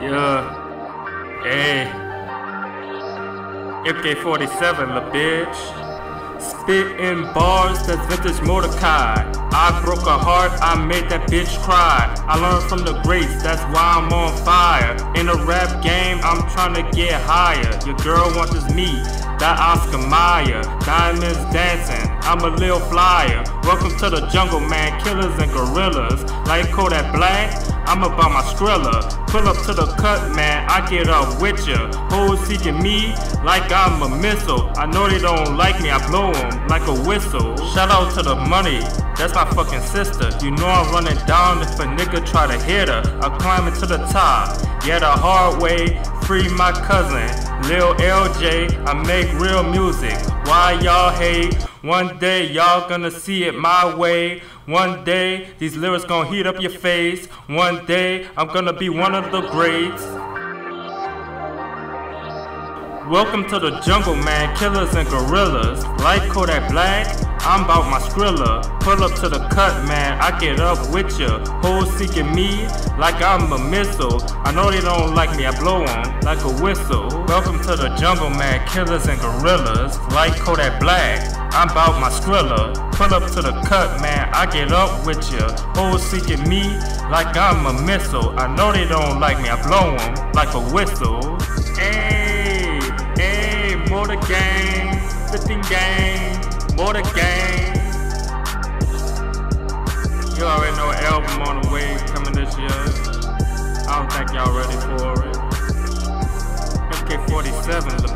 Yeah. Hey. MK47, la bitch. Spitting bars, that's vintage Mordakai. I broke a heart, I made that bitch cry. I learned from the greats, that's why I'm on fire. In a rap game, I'm trying to get higher. Your girl wants meat, that Oscar Mayer. Diamonds dancing, I'm a little flyer. Welcome to the jungle, man, killers and gorillas. Like Kodak Black, I'm about my Skrilla. Pull up to the cut, man, I get up with ya. Hoes seeking me like I'm a missile. I know they don't like me, I blow them like a whistle. Shout out to the money, that's my fucking sister. You know I'm running down if a nigga try to hit her. I'm climbing to the top, yeah, the hard way. Free my cousin, Lil LJ. I make real music. Why y'all hate? One day y'all gonna see it my way. One day these lyrics gonna heat up your face. One day I'm gonna be one of the greats. Welcome to the jungle, man. Killers and gorillas. Like Kodak Black, I'm about my Skrilla. Pull up to the cut, man. I get up with ya. Hoes seeking me like I'm a missile. I know they don't like me. I blow them like a whistle. Welcome to the jungle, man. Killers and gorillas. Like Kodak Black, I'm about my Skrilla. Pull up to the cut, man. I get up with ya. Hoes seeking me like I'm a missile. I know they don't like me. I blow them like a whistle. Hey, hey, the gang, flipping gang, Morda gang. You already know album on the way coming this year. I don't think y'all ready for it. MK47, the bitch.